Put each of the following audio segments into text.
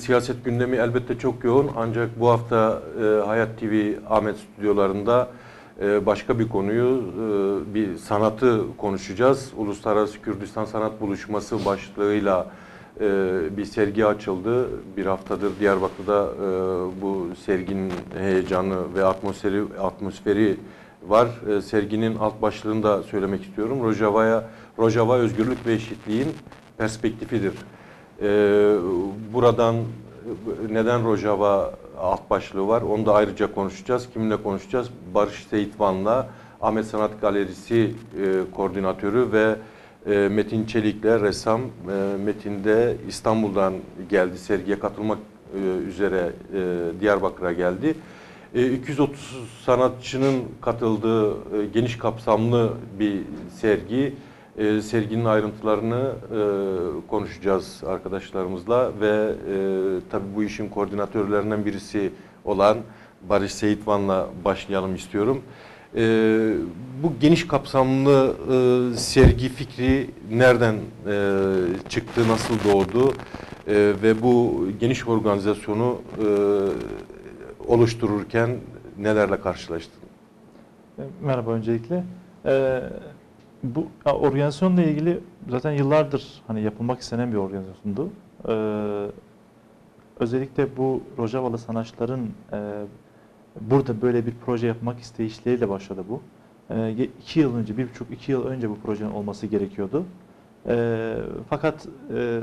siyaset gündemi elbette çok yoğun ancak bu hafta e, Hayat TV Ahmet stüdyolarında e, başka bir konuyu, e, bir sanatı konuşacağız. Uluslararası Kürdistan Sanat Buluşması başlığıyla e, bir sergi açıldı. Bir haftadır Diyarbakır'da e, bu serginin heyecanı ve atmosferi, atmosferi var. E, serginin alt başlığını da söylemek istiyorum. Rojava'ya Rojava özgürlük ve eşitliğin perspektifidir. Ee, buradan neden Rojava alt başlığı var onu da ayrıca konuşacağız. Kiminle konuşacağız? Barış Seyitvan'la Ahmet Sanat Galerisi e, koordinatörü ve e, Metin Çelik'le ressam. E, Metin de İstanbul'dan geldi sergiye katılmak e, üzere e, Diyarbakır'a geldi. E, 230 sanatçının katıldığı e, geniş kapsamlı bir sergi. E, serginin ayrıntılarını e, konuşacağız arkadaşlarımızla ve e, tabii bu işin koordinatörlerinden birisi olan Barış Seyitvan'la başlayalım istiyorum. E, bu geniş kapsamlı e, sergi fikri nereden e, çıktı, nasıl doğdu e, ve bu geniş organizasyonu e, oluştururken nelerle karşılaştın? Merhaba öncelikle. Ee, bu ya, organizasyonla ilgili zaten yıllardır hani yapılmak istenen bir organizasyondu. Ee, özellikle bu Rojavalı sanatçıların e, burada böyle bir proje yapmak isteyişleriyle başladı bu. Ee, iki yıl önce, bir buçuk iki yıl önce bu projenin olması gerekiyordu. Ee, fakat e,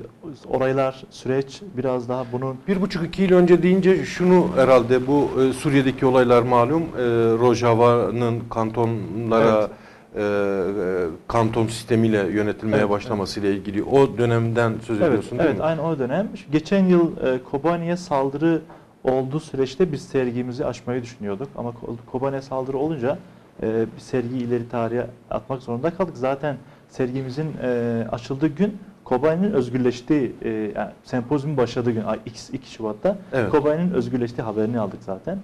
olaylar, süreç biraz daha bunun Bir buçuk iki yıl önce deyince şunu herhalde bu e, Suriye'deki olaylar malum e, Rojava'nın kantonlara e, e, kanton sistemiyle yönetilmeye Evet, başlamasıyla ilgili o dönemden söz Evet, ediyorsun değil evet mi? aynı o dönem. Geçen yıl e, Kobani'ye saldırı olduğu süreçte biz sergimizi açmayı düşünüyorduk. Ama Ko- Kobani'ye saldırı olunca e, bir sergiyi ileri tarihe atmak zorunda kaldık. Zaten sergimizin e, açıldığı gün Kobani'nin özgürleştiği, e, yani sempozyumun başladığı gün ay, 2, 2 Şubat'ta Evet. Kobani'nin özgürleştiği haberini aldık zaten.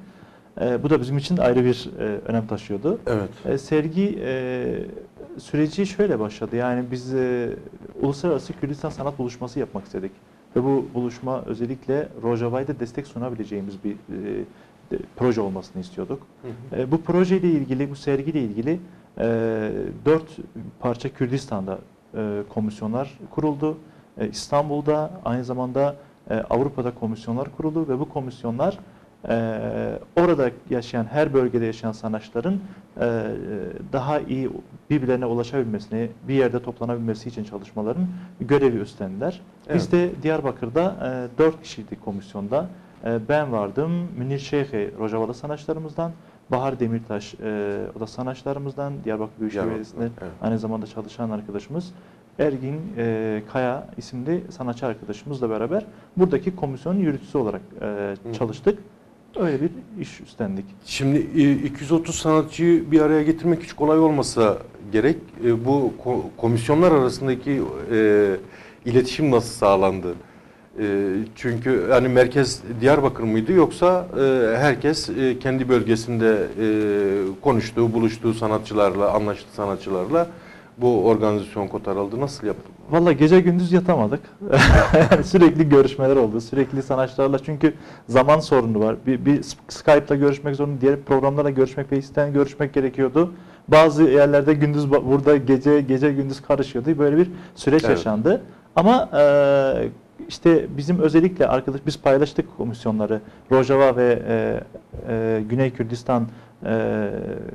E, bu da bizim için ayrı bir e, önem taşıyordu. Evet. E, sergi e, süreci şöyle başladı. Yani biz e, Uluslararası Kürdistan Sanat Buluşması yapmak istedik. Ve bu buluşma özellikle Rojava'ya destek sunabileceğimiz bir e, de- proje olmasını istiyorduk. Hı hı. E, bu projeyle ilgili, bu sergiyle ilgili e, dört parça Kürdistan'da e, komisyonlar kuruldu. E, İstanbul'da aynı zamanda e, Avrupa'da komisyonlar kuruldu ve bu komisyonlar e, orada yaşayan, her bölgede yaşayan sanatçıların e, daha iyi birbirlerine ulaşabilmesini, bir yerde toplanabilmesi için çalışmaların görevi üstlendiler. Biz de Diyarbakır'da e, dört kişiydik komisyonda. E, ben vardım, Münir Şeyhi Rojavalı sanatçılarımızdan, Bahar Demirtaş e, o da sanatçılarımızdan, Diyarbakır Büyükşehir Belediyesi'nde evet. aynı zamanda çalışan arkadaşımız. Ergin e, Kaya isimli sanatçı arkadaşımızla beraber buradaki komisyonun yürütücüsü olarak e, Hı. çalıştık. Öyle bir iş üstlendik. Şimdi e, 230 sanatçıyı bir araya getirmek hiç kolay olmasa gerek. E, Bu ko- komisyonlar arasındaki e, iletişim nasıl sağlandı? E, Çünkü hani merkez Diyarbakır mıydı yoksa e, herkes e, kendi bölgesinde e, konuştuğu, buluştuğu sanatçılarla, anlaştığı sanatçılarla bu organizasyon kotarıldı. Nasıl yaptı? Valla gece gündüz yatamadık. Yani sürekli görüşmeler oldu. Sürekli sanatçılarla çünkü zaman sorunu var. Bir, bir Skype'la görüşmek zorunda, diğer programlarla görüşmek, Face'ten görüşmek gerekiyordu. Bazı yerlerde gündüz burada gece gece gündüz karışıyordu. Böyle bir süreç Evet. yaşandı. Ama e, işte bizim özellikle arkadaş biz paylaştık komisyonları. Rojava ve e, e, Güney Kürdistan e,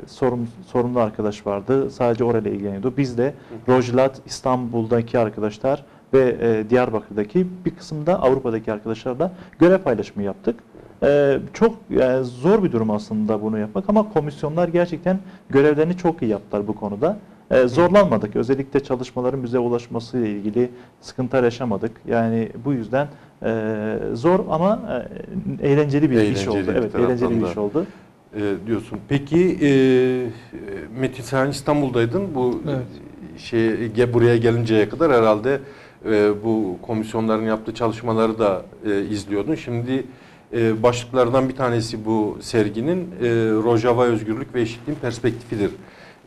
sorum, sorumlu arkadaş vardı. Sadece orayla ilgileniyordu. Biz de Rojlat İstanbul'daki arkadaşlar ve e, Diyarbakır'daki bir kısımda Avrupa'daki arkadaşlarla görev paylaşımı yaptık. E, çok e, zor bir durum aslında bunu yapmak ama komisyonlar gerçekten görevlerini çok iyi yaptılar bu konuda. E, zorlanmadık. Özellikle çalışmaların bize ulaşması ile ilgili sıkıntılar yaşamadık. Yani bu yüzden e, zor ama e, eğlenceli bir iş Eğlenceli oldu. bir Evet, eğlenceli bir iş oldu. E, diyorsun. Peki e, Metin sen İstanbul'daydın. Bu Evet. şey ge- buraya gelinceye kadar herhalde e, bu komisyonların yaptığı çalışmaları da e, izliyordun. Şimdi e, başlıklardan bir tanesi bu serginin e, Rojava özgürlük ve eşitliğin perspektifidir.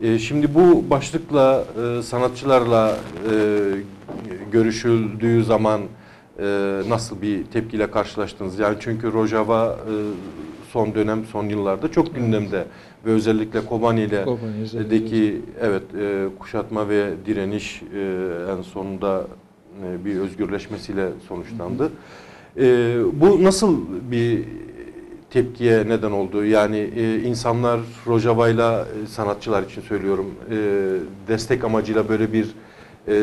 E, şimdi bu başlıkla e, sanatçılarla e, görüşüldüğü zaman e, nasıl bir tepkiyle karşılaştınız? Yani çünkü Rojava e, son dönem, son yıllarda çok gündemde ve özellikle Kobani ile Kobani özellikle. deki evet e, kuşatma ve direniş e, en sonunda e, bir özgürleşmesiyle sonuçlandı. E, bu nasıl bir tepkiye neden oldu? Yani e, insanlar Rojava'yla e, sanatçılar için söylüyorum e, destek amacıyla böyle bir e,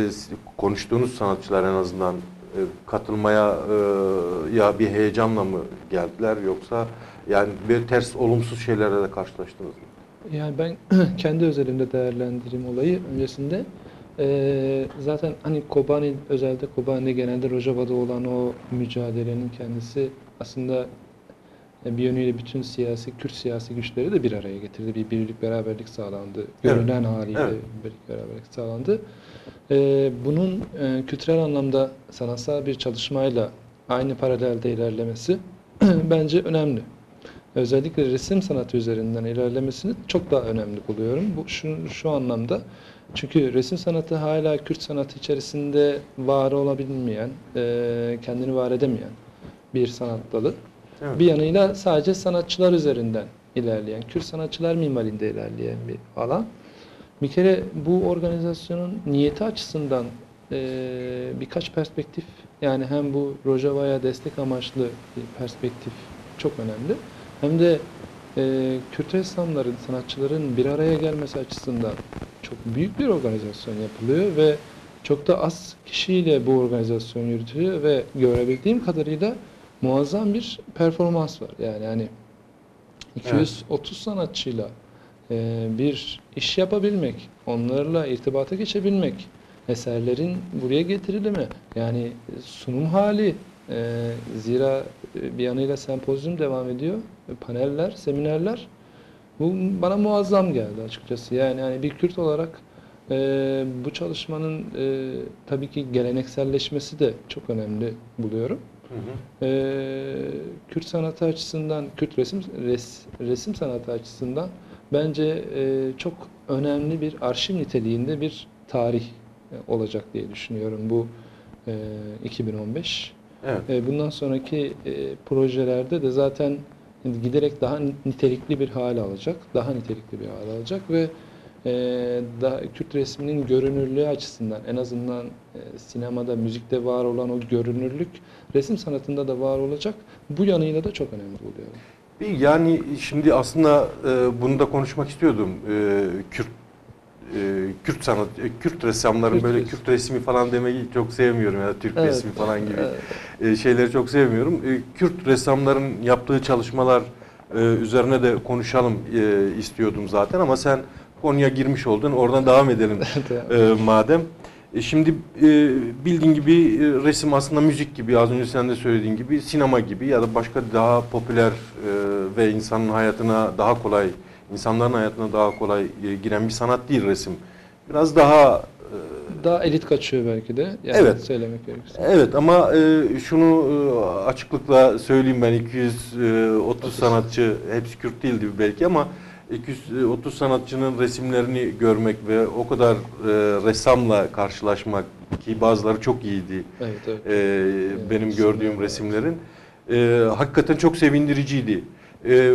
konuştuğunuz sanatçılar en azından e, katılmaya e, ya bir heyecanla mı geldiler yoksa yani bir ters olumsuz şeylerle de karşılaştınız mı? Yani ben kendi özelimde değerlendireyim olayı öncesinde. Eee, zaten hani Kobani özellikle Kobani genelde Rojava'da olan o mücadelenin kendisi aslında bir yönüyle bütün siyasi, Kürt siyasi güçleri de bir araya getirdi. Bir birlik beraberlik sağlandı. Görünen haliyle Evet. birlik beraberlik sağlandı. Eee, bunun e, kültürel anlamda sanatsal bir çalışmayla aynı paralelde ilerlemesi bence önemli. Özellikle resim sanatı üzerinden ilerlemesini çok daha önemli buluyorum. Bu şu, şu anlamda. Çünkü resim sanatı hala Kürt sanatı içerisinde var olabilmeyen, e, kendini var edemeyen bir sanat dalı. Evet. Bir yanıyla sadece sanatçılar üzerinden ilerleyen, Kürt sanatçılar mimarinde ilerleyen bir alan. Bir kere bu organizasyonun niyeti açısından e, birkaç perspektif, yani hem bu Rojava'ya destek amaçlı bir perspektif çok önemli. Hem de e, Kürt ressamların, sanatçıların bir araya gelmesi açısından çok büyük bir organizasyon yapılıyor ve çok da az kişiyle bu organizasyon yürütülüyor ve görebildiğim kadarıyla muazzam bir performans var. Yani hani 230 sanatçıyla e, bir iş yapabilmek, onlarla irtibata geçebilmek, eserlerin buraya getirilimi, yani sunum hali, e, zira e, bir yanıyla sempozyum devam ediyor, e, paneller, seminerler, bu bana muazzam geldi açıkçası. Yani hani bir Kürt olarak e, bu çalışmanın e, tabii ki gelenekselleşmesi de çok önemli buluyorum. Hı hı. Ee, Kürt sanatı açısından, Kürt resim res- resim sanatı açısından bence e, çok önemli bir arşiv niteliğinde bir tarih e, olacak diye düşünüyorum bu e, 2015. Evet. E, bundan sonraki e, projelerde de zaten giderek daha nitelikli bir hale alacak, daha nitelikli bir hale alacak ve e, daha Kürt resminin görünürlüğü açısından en azından e, sinemada, müzikte var olan o görünürlük resim sanatında da var olacak. Bu yanıyla da çok önemli buluyorum. Yani şimdi aslında e, bunu da konuşmak istiyordum. E, Kürt e, Kürt sanat, e, Kürt ressamların Kürt böyle resim. Kürt resmi falan demeyi çok sevmiyorum ya da Türk Evet, resmi falan gibi evet. e, şeyleri çok sevmiyorum. E, Kürt ressamların yaptığı çalışmalar e, üzerine de konuşalım e, istiyordum zaten ama sen konuya girmiş oldun. Oradan devam edelim e, madem. E, şimdi e, bildiğin gibi e, resim aslında müzik gibi az önce sen de söylediğin gibi sinema gibi ya da başka daha popüler e, ve insanın hayatına daha kolay insanların hayatına daha kolay e, giren bir sanat değil resim. Biraz daha e, Daha elit kaçıyor belki de. Yani Evet. Söylemek gerekirse. Evet ama e, şunu e, açıklıkla söyleyeyim ben 230 sanatçı hepsi Kürt değildi belki ama 230 sanatçının resimlerini görmek ve o kadar e, ressamla karşılaşmak ki bazıları çok iyiydi Evet, evet. e, benim resimler gördüğüm var. resimlerin e, hakikaten çok sevindiriciydi. E,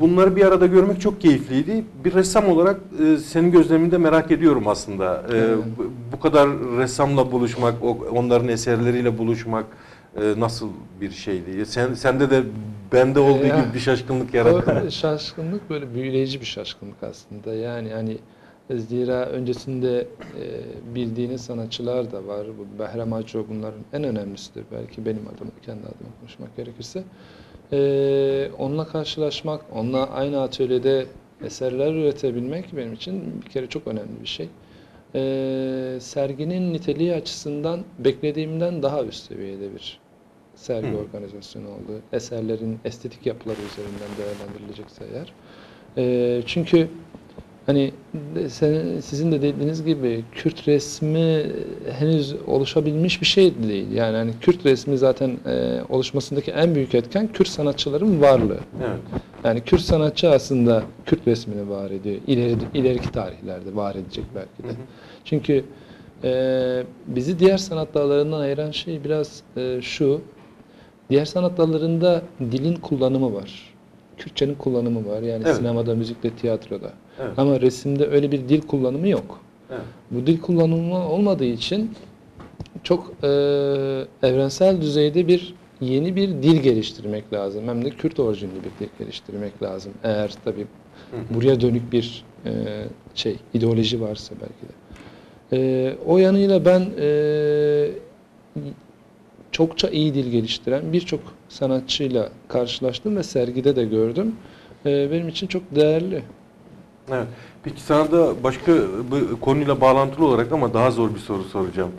bunları bir arada görmek çok keyifliydi. Bir ressam olarak e, senin gözlemini de merak ediyorum aslında. E, Evet. bu, bu kadar ressamla buluşmak, onların eserleriyle buluşmak e, nasıl bir şeydi? Sen sende de bende olduğu Ya. gibi bir şaşkınlık yarattı. O şaşkınlık böyle büyüleyici bir şaşkınlık aslında. Yani hani zira öncesinde e, bildiğiniz sanatçılar da var. Bu Behrem Acı bunların en önemlisidir belki benim adıma, kendi adıma konuşmak gerekirse. E, onunla karşılaşmak, onunla aynı atölyede eserler üretebilmek benim için bir kere çok önemli bir şey. E, serginin niteliği açısından beklediğimden daha üst seviyede bir sergi Hı. organizasyonu oldu. Eserlerin estetik yapıları üzerinden değerlendirilecekse eğer. Ee, çünkü hani sen- sizin de dediğiniz gibi Kürt resmi henüz oluşabilmiş bir şey değil. Yani hani Kürt resmi zaten e, oluşmasındaki en büyük etken Kürt sanatçıların varlığı. Evet. Yani Kürt sanatçı aslında Kürt resmini var ediyor. İleri, ileriki tarihlerde var edecek belki de. Hı hı. Çünkü e, bizi diğer sanat dallarından ayıran şey biraz e, şu. Diğer sanat dallarında dilin kullanımı var. Kürtçenin kullanımı var. Yani Evet. sinemada, müzikte, tiyatroda. Evet. Ama resimde öyle bir dil kullanımı yok. Evet. Bu dil kullanımı olmadığı için çok e, evrensel düzeyde bir yeni bir dil geliştirmek lazım. Hem de Kürt orijinli bir dil geliştirmek lazım. Eğer tabii buraya dönük bir e, şey ideoloji varsa belki de. E, o yanıyla ben e, çokça iyi dil geliştiren birçok sanatçıyla karşılaştım ve sergide de gördüm. E, benim için çok değerli. Evet. Peki sana da başka bu konuyla bağlantılı olarak ama daha zor bir soru soracağım.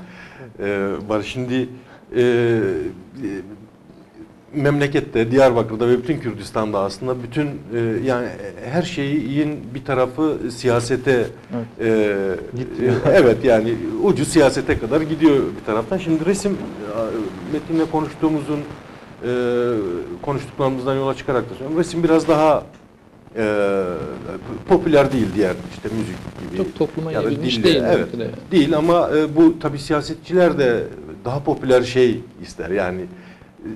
Ee, Barış şimdi e, memlekette, Diyarbakır'da ve bütün Kürdistan'da aslında bütün e, yani her şeyin bir tarafı siyasete Evet. e, e, evet yani ucu siyasete kadar gidiyor bir taraftan. Şimdi resim Metin'le konuştuğumuzun e, konuştuklarımızdan yola çıkarak da söylüyorum. Resim biraz daha e, popüler değil diğer işte müzik gibi. Çok topluma ya da yayılmış dille, değil Evet. de. Değil ama e, bu tabii siyasetçiler de daha popüler şey ister. Yani e,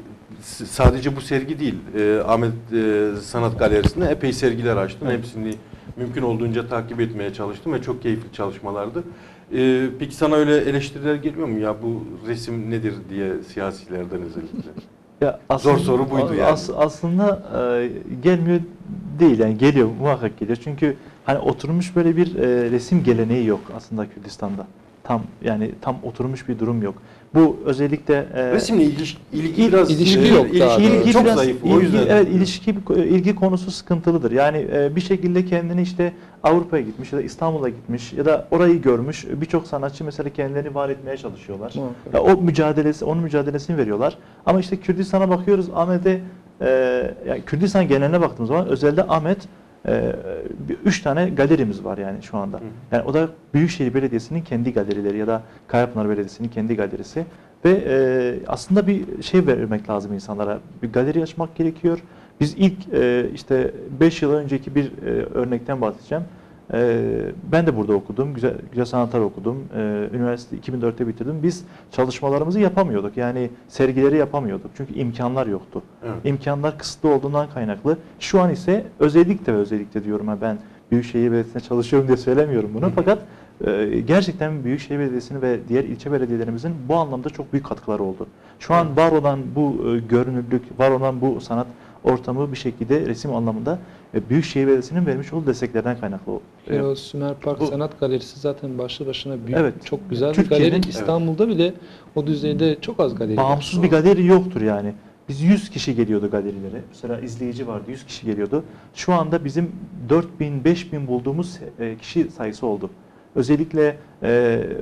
sadece bu sergi değil. E, Ahmet e, Sanat Galerisi'nde epey sergiler açtım. Evet. Hepsini mümkün olduğunca takip etmeye çalıştım ve çok keyifli çalışmalardı. E, peki sana öyle eleştiriler geliyor mu ya bu resim nedir diye siyasilerden özellikle? Ya Zor soru buydu yani. as- aslında e, gelmiyor değil yani geliyor muhakkak geliyor. Çünkü hani oturmuş böyle bir e, resim geleneği yok aslında Kürdistan'da. Tam yani tam oturmuş bir durum yok. Bu özellikle e, Resimle ilgi, ilgi İl- biraz ilişki e, yok daha ilişki doğrusu. çok biraz zayıf. ilgi, o yüzden evet ilişki ilgi konusu sıkıntılıdır. Yani e, bir şekilde kendini işte Avrupa'ya gitmiş ya da İstanbul'a gitmiş ya da orayı görmüş birçok sanatçı mesela kendilerini var etmeye çalışıyorlar. Ya o mücadelesi, onun mücadelesini veriyorlar. Ama işte Kürdistan'a bakıyoruz Ahmet'e, e, yani Kürdistan geneline baktığımız zaman özellikle Ahmet e, üç tane galerimiz var yani şu anda. Yani o da Büyükşehir Belediyesi'nin kendi galerileri ya da Kayapınar Belediyesi'nin kendi galerisi. Ve e, aslında bir şey vermek lazım insanlara. Bir galeri açmak gerekiyor. Biz ilk e, işte 5 yıl önceki bir e, örnekten bahsedeceğim. E, ben de burada okudum. Güzel, güzel sanatlar okudum. E, üniversite 2004'te bitirdim. Biz çalışmalarımızı yapamıyorduk. Yani sergileri yapamıyorduk. Çünkü imkanlar yoktu. Evet. İmkanlar kısıtlı olduğundan kaynaklı. Şu an ise özellikle ve özellikle diyorum ha ben Büyükşehir Belediyesi'nde çalışıyorum diye söylemiyorum bunu. Hı hı. Fakat e, gerçekten Büyükşehir Belediyesi'nin ve diğer ilçe belediyelerimizin bu anlamda çok büyük katkıları oldu. Şu an var olan bu e, görünürlük, var olan bu sanat ortamı bir şekilde resim anlamında Büyükşehir Belediyesi'nin vermiş olduğu desteklerden kaynaklı oldu. Bir o Sümer Park Bu- Sanat Galerisi zaten başlı başına büyük, Evet. çok güzel bir galeri. Evet. İstanbul'da bile o düzeyde çok az galeri var. Bağımsız bir galeri yoktur yani. Biz 100 kişi geliyordu galerilere. Mesela izleyici vardı 100 kişi geliyordu. Şu anda bizim 4000 5000 bulduğumuz e, kişi sayısı oldu. Özellikle e,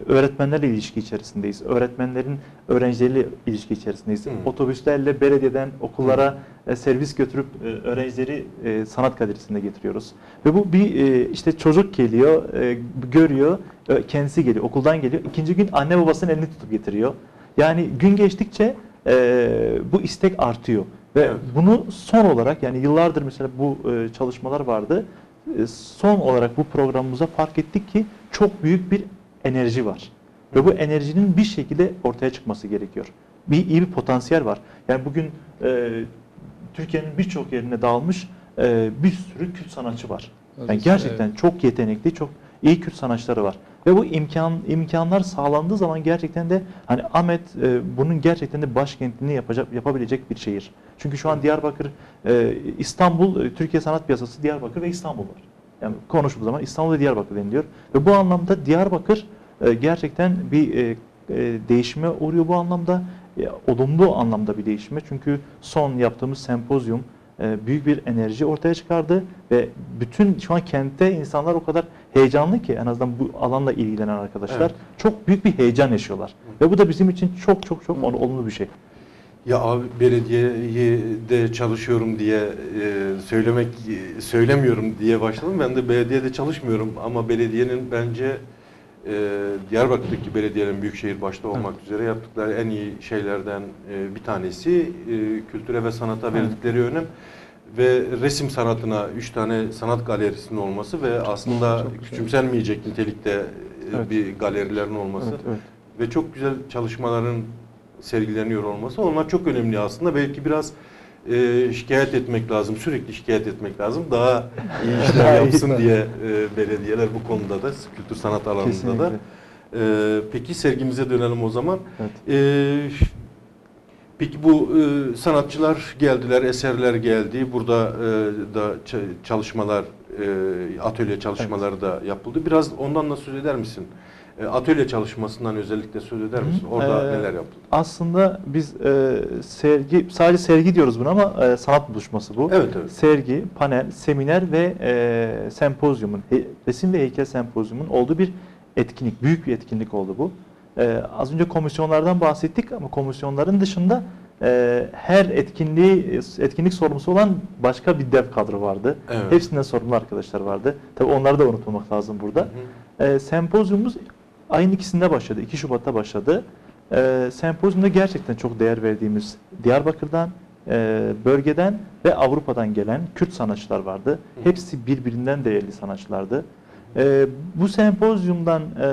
öğretmenlerle ilişki içerisindeyiz. Öğretmenlerin öğrencileriyle ilişki içerisindeyiz. Hmm. Otobüslerle belediyeden okullara e, servis götürüp e, öğrencileri e, sanat galerisine getiriyoruz. Ve bu bir e, işte çocuk geliyor, e, görüyor, e, kendisi geliyor, okuldan geliyor. İkinci gün anne babasının elini tutup getiriyor. Yani gün geçtikçe e, bu istek artıyor. Ve Evet. bunu son olarak yani yıllardır mesela bu e, çalışmalar vardı. E, son olarak bu programımıza fark ettik ki çok büyük bir enerji var. Ve bu enerjinin bir şekilde ortaya çıkması gerekiyor. Bir iyi bir potansiyel var. Yani bugün e, Türkiye'nin birçok yerine dağılmış e, bir sürü Kürt sanatçı var. Yani Evet. gerçekten çok yetenekli, çok iyi Kürt sanatçıları var. Ve bu imkan imkanlar sağlandığı zaman gerçekten de hani Ahmet e, bunun gerçekten de başkentini yapacak yapabilecek bir şehir. Çünkü şu an Diyarbakır, e, İstanbul, e, Türkiye sanat piyasası Diyarbakır ve İstanbul var. Yani konuşulduğu zaman İstanbul ve Diyarbakır deniliyor. Ve bu anlamda Diyarbakır e, gerçekten bir e, e, değişime uğruyor bu anlamda. E, olumlu anlamda bir değişime. Çünkü son yaptığımız sempozyum e, büyük bir enerji ortaya çıkardı ve bütün şu an kentte insanlar o kadar heyecanlı ki en azından bu alanla ilgilenen arkadaşlar Evet. çok büyük bir heyecan yaşıyorlar. Ve bu da bizim için çok çok çok ol- olumlu bir şey. Ya abi belediyede çalışıyorum diye e, söylemek söylemiyorum diye başladım. Ben de belediyede çalışmıyorum ama belediyenin bence e, Diyarbakır'daki belediyelerin büyükşehir başta olmak üzere yaptıkları en iyi şeylerden e, bir tanesi e, kültüre ve sanata Evet. verdikleri önem. Ve resim sanatına üç tane sanat galerisinin olması ve aslında Çok küçümsenmeyecek nitelikte e, Evet. bir galerilerin olması Evet, evet. ve çok güzel çalışmaların sergileniyor olması onlar çok önemli aslında. Belki biraz e, şikayet etmek lazım, sürekli şikayet etmek lazım. Daha iyi işler yapsın diye e, belediyeler bu konuda da kültür sanat alanında Kesinlikle. da. E, peki sergimize dönelim o zaman. Evet. E, peki bu e, sanatçılar geldiler, eserler geldi. Burada e, da çalışmalar, e, atölye çalışmaları da yapıldı. Biraz ondan da söz eder misin? E, atölye çalışmasından özellikle söz eder misin? Orada Ee, neler yapıldı? Aslında biz e, sergi, sadece sergi diyoruz buna ama e, sanat buluşması bu. Evet, evet. Sergi, panel, seminer ve e, sempozyumun, he- resim ve heykel sempozyumun olduğu bir etkinlik, büyük bir etkinlik oldu bu. E, az önce komisyonlardan bahsettik ama komisyonların dışında e, her etkinliği, etkinlik sorumlusu olan başka bir dev kadro vardı. Evet. Hepsinden sorumlu arkadaşlar vardı. Tabii onları da unutmamak lazım burada. E, sempozyumumuz ayın ikisinde başladı. 2 Şubat'ta başladı. E, sempozyumda gerçekten çok değer verdiğimiz Diyarbakır'dan, e, bölgeden ve Avrupa'dan gelen Kürt sanatçılar vardı. Hepsi birbirinden değerli sanatçılardı. E, bu sempozyumdan e,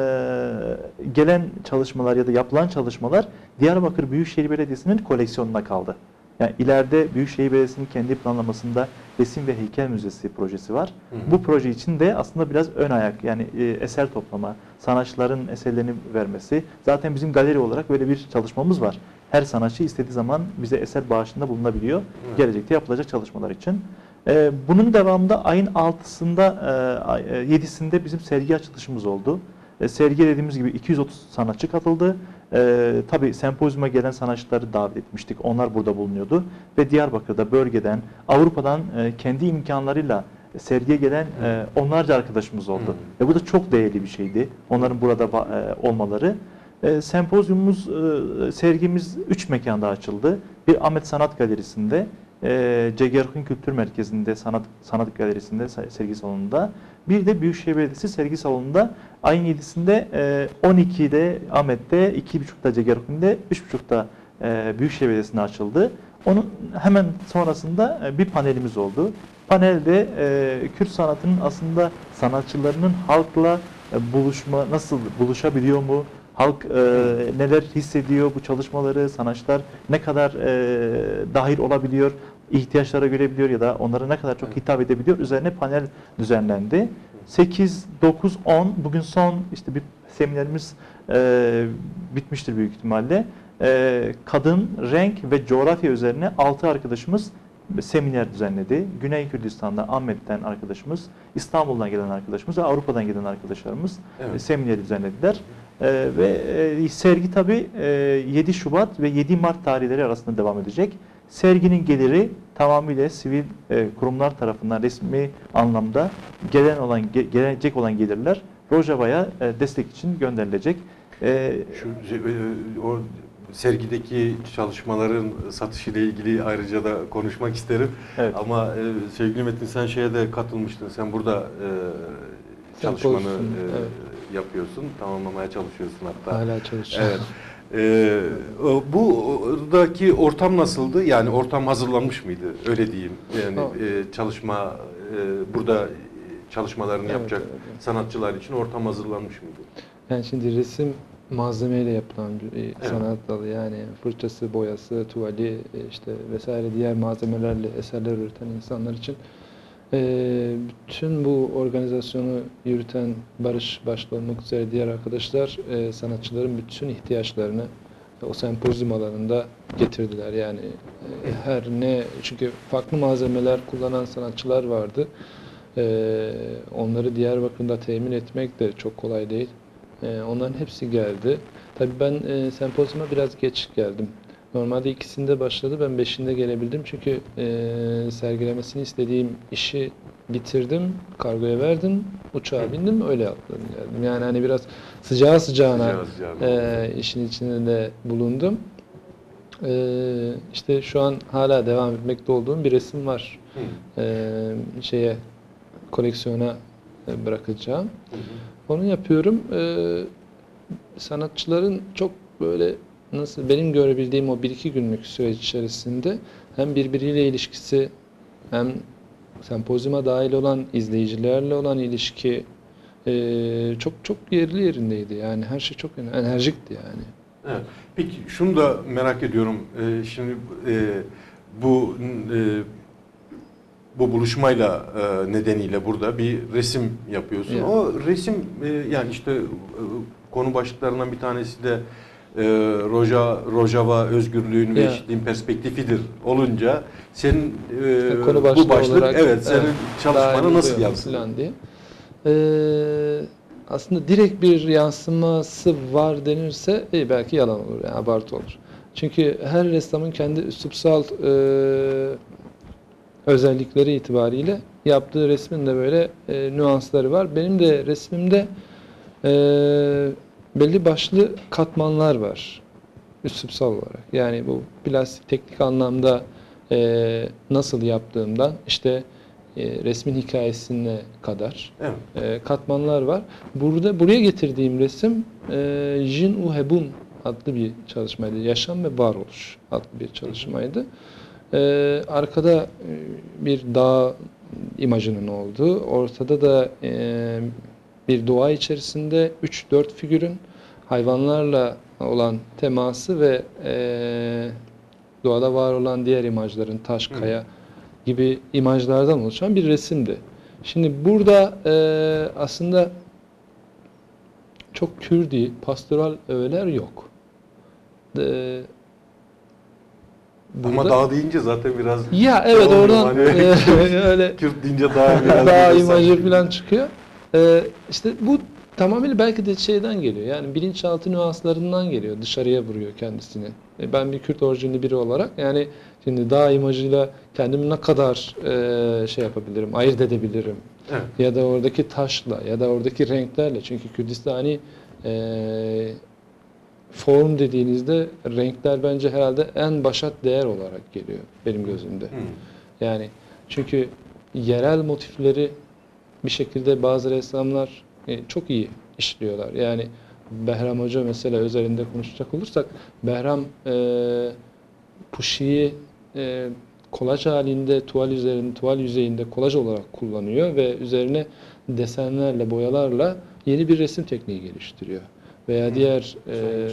gelen çalışmalar ya da yapılan çalışmalar Diyarbakır Büyükşehir Belediyesi'nin koleksiyonuna kaldı. Yani ileride Büyükşehir Belediyesi'nin kendi planlamasında resim ve heykel müzesi projesi var. Hı hı. Bu proje için de aslında biraz ön ayak yani e, eser toplama, sanatçıların eserlerini vermesi. Zaten bizim galeri olarak böyle bir çalışmamız var. Her sanatçı istediği zaman bize eser bağışında bulunabiliyor. Evet. Gelecekte yapılacak çalışmalar için. E, bunun devamında ayın 6'sında, e, ay- e, 7'sinde bizim sergi açılışımız oldu. E, sergi dediğimiz gibi 230 sanatçı katıldı. E, tabii sempozyuma gelen sanatçıları davet etmiştik. Onlar burada bulunuyordu. Ve Diyarbakır'da, bölgeden, Avrupa'dan e, kendi imkanlarıyla sergiye gelen e, onlarca arkadaşımız oldu. Hı. Ve bu da çok değerli bir şeydi. Onların burada e, olmaları. E, sempozyumumuz, e, sergimiz 3 mekanda açıldı. Bir Ahmet Sanat Galerisi'nde, e, Cegerhun Kültür Merkezi'nde, Sanat Sanat Galerisi'nde se- sergi salonunda. Bir de Büyükşehir Belediyesi sergi salonunda ayın 7'sinde e, 12'de Ahmet'te, 2.30'da Cegerhun'de, 3.30'da e, Büyükşehir Belediyesi'nde açıldı. Onun hemen sonrasında e, bir panelimiz oldu. Panelde e, Kürt sanatının aslında sanatçılarının halkla e, buluşma nasıl buluşabiliyor mu? Halk e, neler hissediyor bu çalışmaları, sanatçılar ne kadar e, dahil olabiliyor, ihtiyaçlara görebiliyor ya da onlara ne kadar çok hitap edebiliyor üzerine panel düzenlendi. 8, 9, 10 bugün son işte bir seminerimiz e, bitmiştir büyük ihtimalle. E, kadın, renk ve coğrafya üzerine 6 arkadaşımız seminer düzenledi. Güney Kürdistan'da Ahmet'ten arkadaşımız, İstanbul'dan gelen arkadaşımız ve Avrupa'dan gelen arkadaşlarımız Evet. e, semineri düzenlediler. E, ve e, sergi tabi 7 Şubat ve 7 Mart tarihleri arasında devam edecek. Serginin geliri tamamıyla sivil e, kurumlar tarafından resmi anlamda gelen olan ge- gelecek olan gelirler Rojava'ya e, destek için gönderilecek. E, Şu e, o sergideki çalışmaların satışı ile ilgili ayrıca da konuşmak isterim. Evet. Ama e, sevgili Metin sen şeye de katılmıştın. Sen burada e, çalışmanı e, evet. Yapıyorsun, tamamlamaya çalışıyorsun hatta. Hala çalışıyor. Evet. Ee, buradaki ortam nasıldı? Yani ortam hazırlanmış mıydı? Öyle diyeyim. Yani e, çalışma e, burada çalışmalarını Evet, yapacak evet, evet. sanatçılar için ortam hazırlanmış mıydı? Yani şimdi resim malzemeyle yapılan bir sanat dalı yani fırçası, boyası, tuvali e, işte vesaire diğer malzemelerle eserler üreten insanlar için e, bütün bu organizasyonu yürüten Barış başta olmak üzere diğer arkadaşlar e, sanatçıların bütün ihtiyaçlarını o sempozyum alanında getirdiler. Yani e, her ne çünkü farklı malzemeler kullanan sanatçılar vardı. E, onları Diyarbakır'da temin etmek de çok kolay değil. E, onların hepsi geldi. Tabii ben e, sempozyuma biraz geç geldim. Normalde ikisinde başladı. Ben beşinde gelebildim. Çünkü e, sergilemesini istediğim işi bitirdim. Kargoya verdim. Uçağa bindim. Öyle atladım geldim. Yani hani biraz sıcağı sıcağına Sıcağı sıcağına. e, işin içinde de bulundum. E, işte şu an hala devam etmekte olduğum bir resim var. Hı, E, şeye koleksiyona e, bırakacağım. hı hı. Onu yapıyorum. Ee, sanatçıların çok böyle nasıl benim görebildiğim o bir iki günlük süreç içerisinde hem birbiriyle ilişkisi hem sempozyuma dahil olan izleyicilerle olan ilişki e, çok çok yerli yerindeydi. Yani her şey çok enerjikti yani. Evet. Peki şunu da merak ediyorum. Ee, şimdi e, bu e, bu buluşmayla e, nedeniyle burada bir resim yapıyorsun. Evet. O resim e, yani işte e, konu başlıklarından bir tanesi de e, Roja Rojava özgürlüğün ve eşitliğin perspektifidir olunca senin e, Konu bu başlık olarak, evet senin evet, çalışmanı nasıl yansıdı? diye. Ee, aslında direkt bir yansıması var denirse e, belki yalan olur, yani abartı olur. Çünkü her ressamın kendi üslupsal e, özellikleri itibariyle yaptığı resmin de böyle e, nüansları var. Benim de resmimde e, belli başlı katmanlar var üslupsal olarak. Yani bu plastik teknik anlamda e, nasıl yaptığımdan işte e, resmin hikayesine kadar Evet. e, katmanlar var. Burada buraya getirdiğim resim e, Jin Uhebun adlı bir çalışmaydı. Yaşam ve Varoluş adlı bir çalışmaydı. E, arkada e, bir dağ imajının olduğu, ortada da e, bir doğa içerisinde 3-4 figürün hayvanlarla olan teması ve e, doğada var olan diğer imajların taş, kaya gibi imajlardan oluşan bir resimdi. Şimdi burada e, aslında çok Kürdi, pastoral öğeler yok. E, Ama burada- dağ deyince zaten biraz ya evet oradan hani. e, öyle Kürt deyince daha biraz daha böyle imajı falan çıkıyor. Ee, işte bu tamamıyla belki de şeyden geliyor. Yani bilinçaltı nüanslarından geliyor. Dışarıya vuruyor kendisini. E, ben bir Kürt orijinli biri olarak yani şimdi dağ imajıyla kendimi ne kadar e, şey yapabilirim, ayırt edebilirim. Evet. Ya da oradaki taşla ya da oradaki renklerle. Çünkü Kürdistani e, form dediğinizde renkler bence herhalde en başat değer olarak geliyor benim gözümde. Hı. Yani çünkü yerel motifleri bir şekilde bazı ressamlar e, çok iyi işliyorlar. Yani Behram Hoca mesela üzerinde konuşacak olursak Behram e, Pushi'yi e, kolaj halinde tuval üzerinde tuval yüzeyinde kolaj olarak kullanıyor ve üzerine desenlerle boyalarla yeni bir resim tekniği geliştiriyor. Veya Hı. diğer e,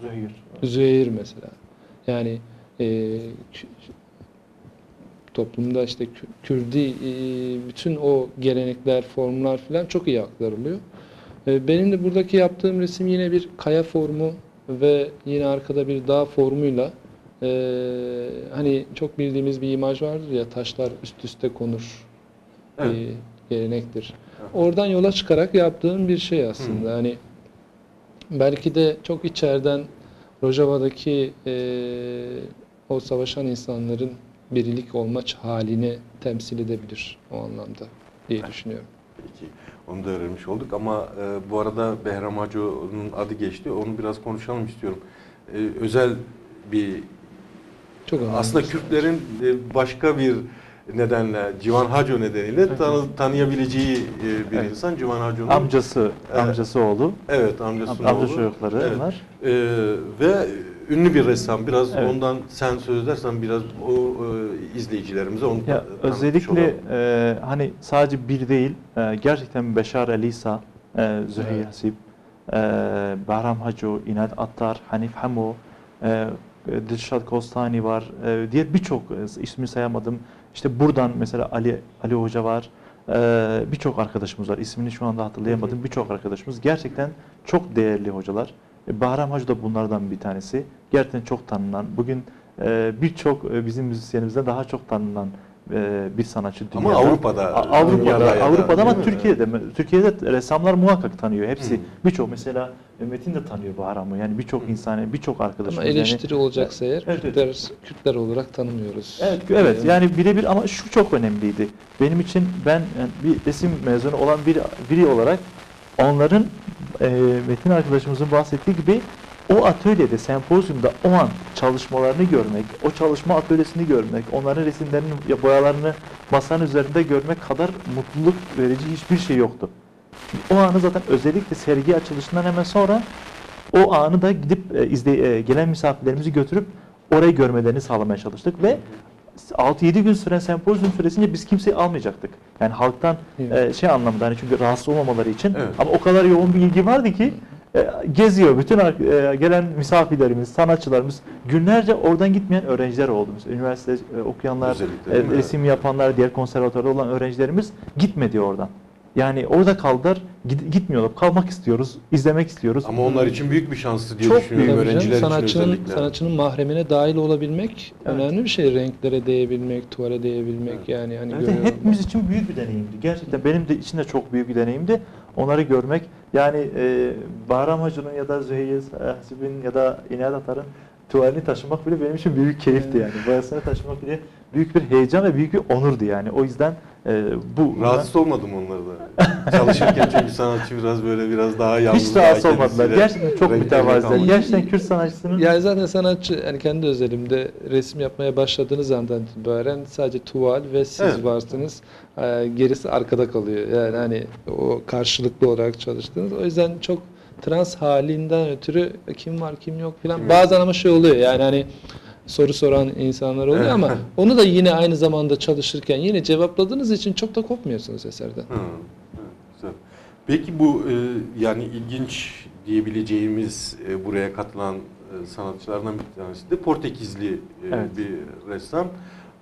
Züheyr. Züheyr mesela. Yani e, toplumda işte Kü- Kürdi e, bütün o gelenekler, formlar falan çok iyi aktarılıyor. E, benim de buradaki yaptığım resim yine bir kaya formu ve yine arkada bir dağ formuyla e, hani çok bildiğimiz bir imaj vardır ya taşlar üst üste konur Evet. gelenektir. Oradan yola çıkarak yaptığım bir şey aslında. Hani belki de çok içeriden Rojava'daki eee, o savaşan insanların birlik olma halini temsil edebilir o anlamda diye düşünüyorum. Peki. Onu da öğrenmiş olduk ama e, bu arada Behram Hacı'nın adı geçti. Onu biraz konuşalım istiyorum. E, özel bir Çok aslında Kürtlerin e, başka bir nedenle Civan Hacı nedeniyle tanı, tanıyabileceği e, bir Evet. insan Civan Hacı'nın Amcası, Evet. amcası oğlu. evet amcasının Amca oğlu. çocukları Evet. var. E, ve ünlü bir ressam. Biraz Evet. ondan sen söz edersen biraz o e, izleyicilerimize onu Ya özellikle e, hani sadece bir değil, e, gerçekten Beşar Elisa, e, Züheyr Evet. Hasip, e, Bahram Haco, İnat Attar, Hanif Hamo, e, Dilşat Kostani var. E, diğer birçok e, ismini sayamadım. İşte buradan mesela Ali Ali Hoca var. E, birçok arkadaşımız var. İsmini şu anda hatırlayamadım. Birçok arkadaşımız gerçekten çok değerli hocalar. E, Bahram Hacı da bunlardan bir tanesi. Gerçekten çok tanınan. Bugün e, birçok e, bizim müzisyenimizden daha çok tanınan bir sanatçı Ama dünyada. Avrupa'da, A- Avrupa'da, dünyada ya da- Avrupa'da ama? Türkiye'de Türkiye'de ressamlar muhakkak tanıyor. Hepsi birçok mesela Metin de tanıyor Bahram'ı. Yani birçok insan, birçok arkadaşımız. Ama eleştiri olacaksa eğer Evet, evet. Kürtler, Kürtler olarak tanımıyoruz. Evet, evet yani birebir ama şu çok önemliydi. Benim için ben yani bir resim mezunu olan bir biri olarak onların e, Metin arkadaşımızın bahsettiği gibi o atölyede, sempozyumda o an çalışmalarını görmek, o çalışma atölyesini görmek, onların resimlerini, ya boyalarını masanın üzerinde görmek kadar mutluluk verici hiçbir şey yoktu. O anı zaten özellikle sergi açılışından hemen sonra o anı da gidip e, izle, e, gelen misafirlerimizi götürüp orayı görmelerini sağlamaya çalıştık ve 6-7 gün süren sempozyum süresince biz kimseyi almayacaktık. Yani halktan Evet. e, şey anlamında hani çünkü rahatsız olmamaları için. Evet. Ama o kadar yoğun bir ilgi vardı ki e, geziyor. Bütün e, gelen misafirlerimiz, sanatçılarımız günlerce oradan gitmeyen öğrenciler oldu. Mesela üniversite e, okuyanlar, Özellikle e, resim yapanlar, diğer konservatuarda olan öğrencilerimiz gitmedi oradan. Yani orada kaldılar, gitmiyorlar. Kalmak istiyoruz, izlemek istiyoruz. Ama onlar için büyük bir şanstı diye Çok düşünüyorum canım, öğrenciler için sanatçının, özellikle. sanatçının mahremine dahil olabilmek Evet. önemli bir şey. Renklere değebilmek, tuvale değebilmek Evet. yani hani Evet, görüyorum. hepimiz için büyük bir deneyimdi. Gerçekten benim de için de çok büyük bir deneyimdi. Onları görmek yani e, Bahram Hacı'nın ya da Züheyye Hasib'in ya da İnayet Atar'ın tuvalini taşımak bile benim için büyük keyifti yani. Boyasını taşımak bile büyük bir heyecan ve büyük bir onurdu yani. O yüzden e, bu Rahatsız olmadım onları da. Çalışırken çünkü sanatçı biraz böyle biraz daha yalnız. hiç rahatsız olmadılar. Gerçekten çok mütevazılar. Gerçekten Kürt sanatçısının Yani zaten sanatçı yani kendi özelimde resim yapmaya başladığınız andan itibaren sadece tuval ve siz Evet. varsınız. Ee, gerisi arkada kalıyor. Yani hani o karşılıklı olarak çalıştığınız. O yüzden çok trans halinden ötürü kim var kim yok filan. Kim Bazen ama şey oluyor yani hani soru soran insanlar oluyor Evet. ama onu da yine aynı zamanda çalışırken yine cevapladığınız için çok da kopmuyorsunuz eserden. Hı, hı, güzel. Peki bu e, yani ilginç diyebileceğimiz e, buraya katılan e, sanatçılardan bir tanesi de Portekizli e, Evet. bir ressam.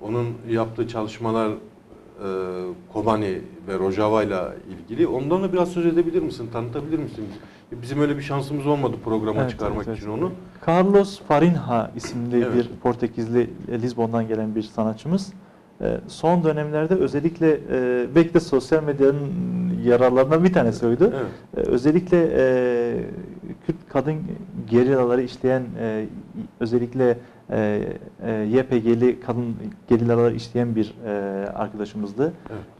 Onun yaptığı çalışmalar e, Kobani ve Rojava ile ilgili. Ondan da biraz söz edebilir misin? Tanıtabilir misin? Bizim öyle bir şansımız olmadı programa Evet, çıkarmak evet, için evet. onu. Carlos Farinha isimli Evet. bir Portekizli e, Lizbon'dan gelen bir sanatçımız. E, Son dönemlerde özellikle e, belki de sosyal medyanın yararlarından bir tanesi oydu. Evet. Özellikle Kürt kadın gerillaları işleyen özellikle e, e, YPG'li kadın gerillaları işleyen bir e, arkadaşımızdı.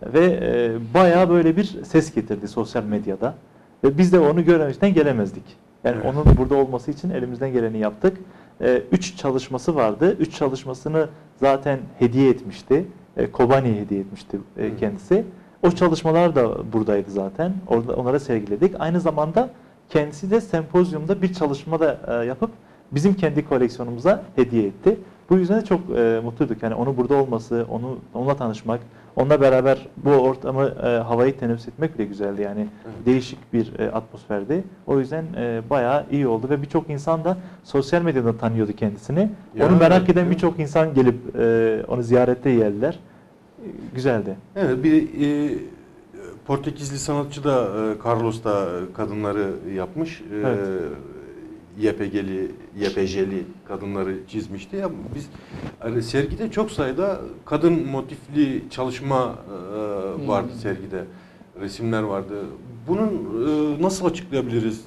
Ve e, bayağı böyle bir ses getirdi sosyal medyada. Ve biz de onu görmemişten gelemezdik. Yani Evet. onun burada olması için elimizden geleni yaptık. E, üç çalışması vardı. Üç çalışmasını zaten hediye etmişti. E, Kobani'ye hediye etmişti e, kendisi. O çalışmalar da buradaydı zaten. Orada onlara sergiledik. Aynı zamanda kendisi de sempozyumda bir çalışma da e, yapıp bizim kendi koleksiyonumuza hediye etti. Bu yüzden de çok e, mutluyduk. Yani onun burada olması, onu onunla tanışmak, onunla beraber bu ortamı, e, havayı teneffüs etmek bile güzeldi. Yani Evet. değişik bir e, atmosferdi. O yüzden e, bayağı iyi oldu ve birçok insan da sosyal medyadan tanıyordu kendisini. Ya, onu merak evet, eden birçok insan gelip e, onu ziyarette geldiler. E, güzeldi. Evet bir e, Portekizli sanatçı da e, Carlos da e, kadınları yapmış. E, Evet. YPG'li, YPJ'li kadınları çizmişti. Ya biz hani sergide çok sayıda kadın motifli çalışma e, vardı Hmm. sergide. Resimler vardı. Bunun e, nasıl açıklayabiliriz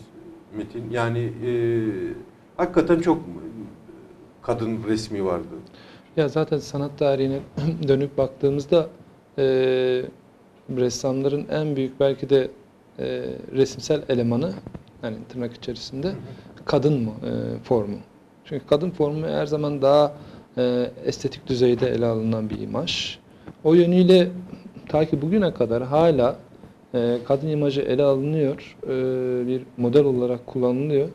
Metin? Yani e, hakikaten çok kadın resmi vardı. Ya zaten sanat tarihine dönüp baktığımızda e, ressamların en büyük belki de e, resimsel elemanı yani tırnak içerisinde kadın mı e, formu. Çünkü kadın formu her zaman daha e, estetik düzeyde ele alınan bir imaj. O yönüyle ta ki bugüne kadar hala e, kadın imajı ele alınıyor, e, bir model olarak kullanılıyor.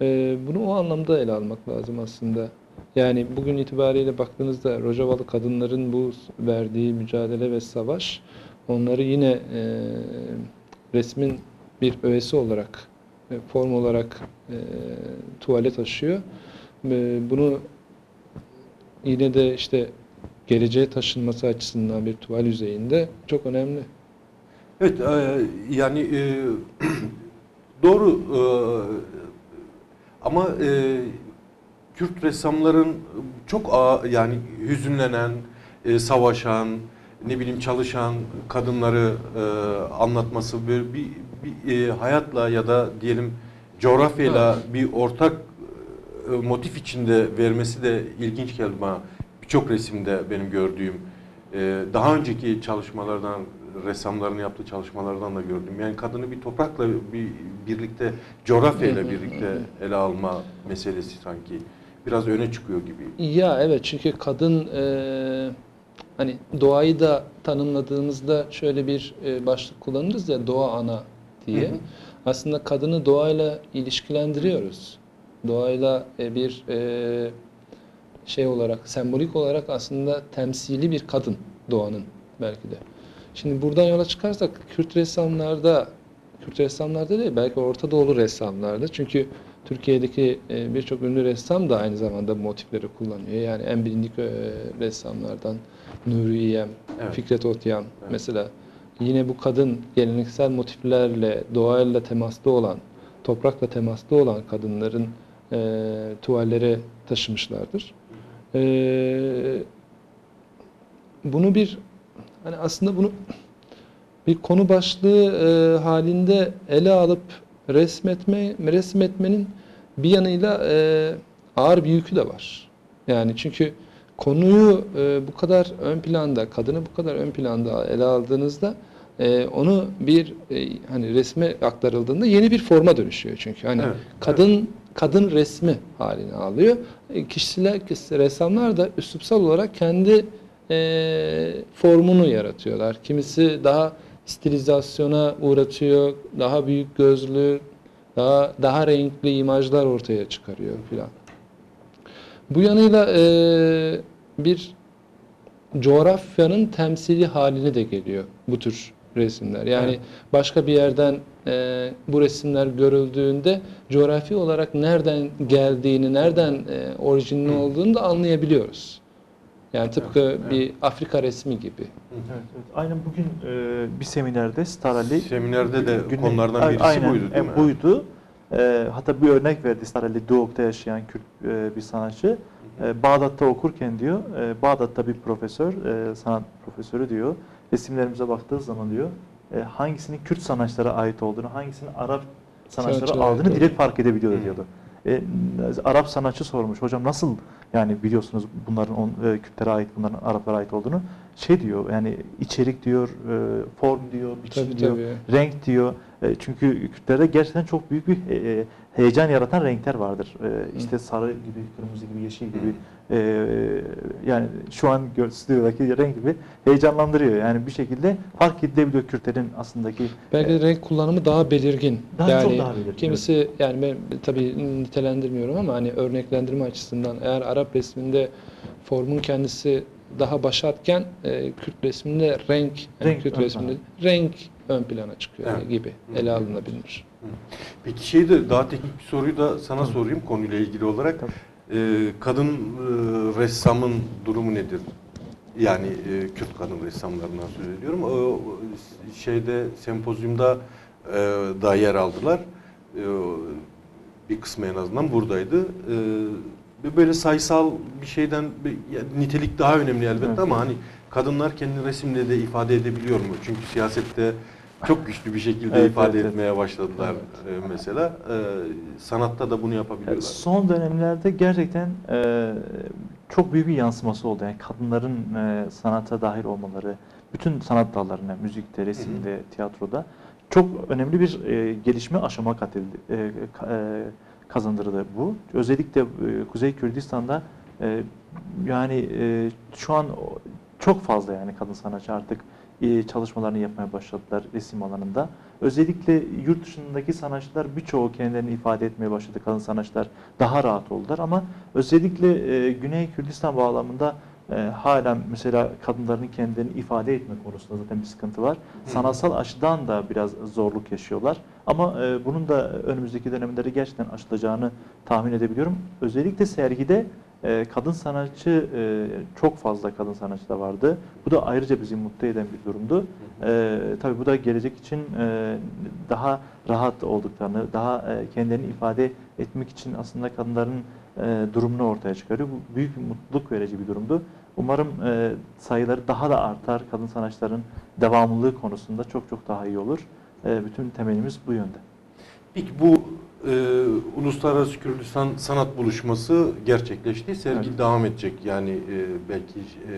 E, bunu o anlamda ele almak lazım aslında. Yani bugün itibariyle baktığınızda Rojavalı kadınların bu verdiği mücadele ve savaş onları yine e, resmin bir öğesi olarak, form olarak e, tuvale taşıyor. E, bunu yine de işte geleceğe taşınması açısından bir tuval yüzeyinde çok önemli. Evet e, yani e, doğru e, ama e, Kürt ressamların çok a- yani hüzünlenen, e, savaşan, ne bileyim çalışan kadınları e, anlatması böyle bir, bir e, hayatla ya da diyelim coğrafyayla bir ortak e, motif içinde vermesi de ilginç geldi bana. Birçok resimde benim gördüğüm e, daha önceki çalışmalardan ressamların yaptığı çalışmalardan da gördüm. Yani kadını bir toprakla bir birlikte coğrafyayla birlikte ele alma meselesi sanki biraz öne çıkıyor gibi. Ya evet çünkü kadın e, hani doğayı da tanımladığımızda şöyle bir e, başlık kullanırız ya doğa ana diye. Hı hı. Aslında kadını doğayla ilişkilendiriyoruz. Doğayla e, bir e, şey olarak, sembolik olarak aslında temsili bir kadın doğanın belki de. Şimdi buradan yola çıkarsak Kürt ressamlarda, Kürt ressamlarda değil belki Orta Doğulu ressamlarda çünkü Türkiye'deki e, birçok ünlü ressam da aynı zamanda bu motifleri kullanıyor. Yani en bilindik e, ressamlardan Nuri İyem, Evet. Fikret Otyan Evet. mesela yine bu kadın geleneksel motiflerle, doğayla temaslı olan, toprakla temaslı olan kadınların e, tuvallere taşımışlardır. E, bunu bir hani aslında bunu bir konu başlığı e, halinde ele alıp resmetme resmetmenin bir yanıyla e, ağır bir yükü de var. Yani çünkü konuyu e, bu kadar ön planda, kadını bu kadar ön planda ele aldığınızda e, onu bir e, hani resme aktarıldığında yeni bir forma dönüşüyor çünkü hani Evet, kadın kadın resmi halini alıyor. E, kişiler ressamlar da üslupsal olarak kendi e, formunu yaratıyorlar. Kimisi daha stilizasyona uğratıyor, daha büyük gözlü, daha daha renkli imajlar ortaya çıkarıyor filan. Bu yanıyla e, bir coğrafyanın temsili haline de geliyor bu tür resimler. Yani Evet. başka bir yerden e, bu resimler görüldüğünde coğrafi olarak nereden geldiğini, nereden e, orijinli olduğunu da anlayabiliyoruz. Yani tıpkı Evet, bir Afrika resmi gibi. Evet, evet. Aynen bugün e, bir seminerde Star Ali Seminerde de Güney- konulardan birisi Aynen, buydu değil e, mi? Buydu. E, hatta bir örnek verdi Star Ali Doğuk'ta yaşayan Kürt e, bir sanatçı. E, Bağdat'ta okurken diyor, e, Bağdat'ta bir profesör, e, sanat profesörü diyor, resimlerimize baktığı zaman diyor, e, hangisinin Kürt sanatçılara ait olduğunu, hangisinin Arap sanatçılara aldığını direkt fark edebiliyor Hı. diyordu. E, Arap sanatçı sormuş, hocam nasıl yani biliyorsunuz bunların on, e, Kürtlere ait, bunların Araplara ait olduğunu. Şey diyor yani içerik diyor, e, form diyor, biçim Tabii diyor, tabii. renk diyor. E, çünkü Kürtlerde gerçekten çok büyük bir e, e, heyecan yaratan renkler vardır. E, işte sarı gibi, kırmızı gibi, yeşil gibi. E, yani şu an stüdyodaki renk gibi heyecanlandırıyor. Yani bir şekilde fark edilebiliyor Kürtlerin aslındaki Belki de renk kullanımı daha belirgin. Daha yani çok daha belirgin, Kimisi yani ben tabii nitelendirmiyorum ama hani örneklendirme açısından eğer Arap resminde formun kendisi daha başatken e, Kürt resminde renk, yani Renk Kürt resminde renk ön plana çıkıyor Evet. gibi ele alınabilir. Peki şey de daha teknik bir soruyu da sana sorayım konuyla ilgili olarak. Ee, kadın e, ressamın durumu nedir? Yani e, Kürt kadın ressamlarından söz ediyorum. O, şeyde sempozyumda e, da yer aldılar. E, bir kısmı en azından buradaydı. E, böyle sayısal bir şeyden bir, nitelik daha önemli elbette Evet. ama hani kadınlar kendi resimle de ifade edebiliyor mu? Çünkü siyasette çok güçlü bir şekilde Evet, ifade evet, evet. etmeye başladılar e, mesela. E, sanatta da bunu yapabiliyorlar. Yani son dönemlerde gerçekten e, çok büyük bir yansıması oldu. Yani kadınların e, sanata dahil olmaları, bütün sanat dallarına, müzikte, resimde, tiyatroda çok önemli bir e, gelişme aşama kat edildi, e, e, kazandırdı bu. Özellikle e, Kuzey Kürdistan'da e, yani e, şu an çok fazla yani kadın sanatçı artık e, çalışmalarını yapmaya başladılar resim alanında. Özellikle yurt dışındaki sanatçılar birçoğu kendilerini ifade etmeye başladı. Kadın sanatçılar daha rahat oldular ama özellikle e, Güney Kürdistan bağlamında e, mesela kadınların kendilerini ifade etme konusunda zaten bir sıkıntı var. Sanatsal açıdan da biraz zorluk yaşıyorlar. Ama e, bunun da önümüzdeki dönemlerde gerçekten aşılacağını tahmin edebiliyorum. Özellikle sergide e, kadın sanatçı e, çok fazla kadın sanatçı da vardı. Bu da ayrıca bizi mutlu eden bir durumdu. E, tabii bu da gelecek için e, daha rahat olduklarını, daha e, kendilerini ifade etmek için aslında kadınların e, durumunu ortaya çıkarıyor. Bu büyük bir mutluluk verici bir durumdu. Umarım e, sayıları daha da artar. Kadın sanatçıların devamlılığı konusunda çok çok daha iyi olur. E, bütün temelimiz bu yönde. Peki bu e, Uluslararası Kürdistan Sanat Buluşması gerçekleşti. Sergi Evet. devam edecek. Yani e, belki e,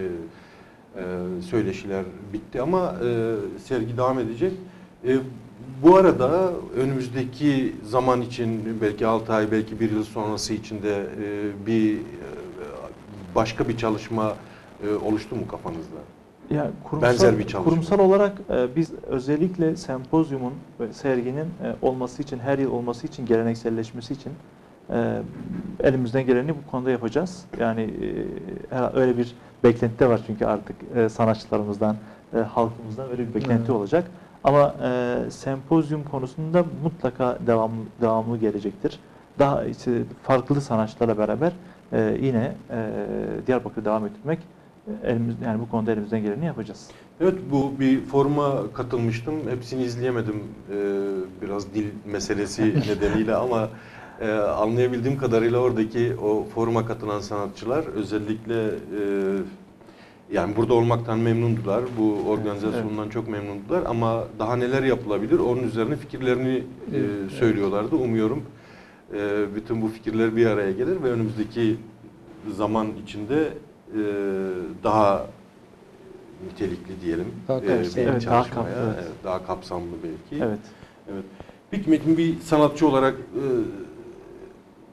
e, söyleşiler bitti ama e, sergi devam edecek. E, bu arada önümüzdeki zaman için belki 6 ay belki bir yıl sonrası için de e, bir e, başka bir çalışma e, oluştu mu kafanızda? Ya kurumsal, Benzer bir çalışma. kurumsal olarak e, biz özellikle sempozyumun ve serginin e, olması için, her yıl olması için, gelenekselleşmesi için E, elimizden geleni bu konuda yapacağız. Yani e, öyle bir beklenti de var çünkü artık e, sanatçılarımızdan, e, halkımızdan öyle bir beklenti Evet. olacak. Ama e, sempozyum konusunda mutlaka devamlı, devamlı gelecektir. Daha işte farklı sanatçılarla beraber e, yine e, Diyarbakır'ı devam ettirmek elimiz yani bu konuda elimizden geleni yapacağız. Evet bu bir foruma katılmıştım. Hepsini izleyemedim e, biraz dil meselesi nedeniyle ama e, anlayabildiğim kadarıyla oradaki o foruma katılan sanatçılar özellikle e, yani burada olmaktan memnundular. Bu organizasyondan çok memnundular ama daha neler yapılabilir onun üzerine fikirlerini e, Evet. söylüyorlardı. Umuyorum e, bütün bu fikirler bir araya gelir ve önümüzdeki zaman içinde e, daha nitelikli diyelim. Daha e, bir Evet, daha çalışmaya, kapsamlı, evet. evet, daha kapsamlı belki. Evet. Evet. Peki Metin bir sanatçı olarak e,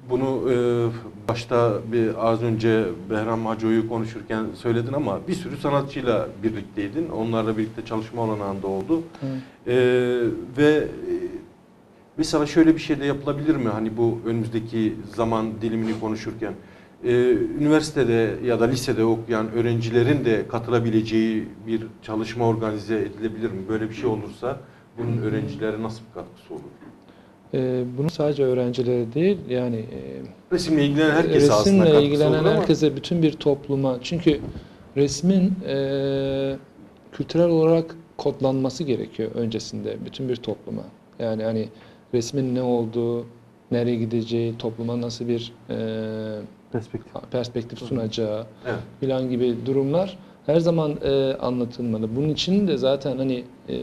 bunu e, başta bir az önce Behram Hacıo'yu konuşurken söyledin ama bir sürü sanatçıyla birlikteydin. Onlarla birlikte çalışma olanağında oldu. Evet. E, ve e, mesela şöyle bir şey de yapılabilir mi? Hani bu önümüzdeki zaman dilimini konuşurken e, üniversitede ya da lisede okuyan öğrencilerin de katılabileceği bir çalışma organize edilebilir mi? Böyle bir şey olursa bunun öğrencilere nasıl bir katkısı olur? Ee, bunu sadece öğrencilere değil yani e, Resimle ilgilenen herkese aslında resimle katkısı ilgilenen olur ama herkese bütün bir topluma çünkü resmin e, kültürel olarak kodlanması gerekiyor öncesinde bütün bir topluma. Yani hani resmin ne olduğu, nereye gideceği, topluma nasıl bir e, Perspektif. perspektif sunacağı evet. filan gibi durumlar her zaman e, anlatılmalı. Bunun için de zaten hani e,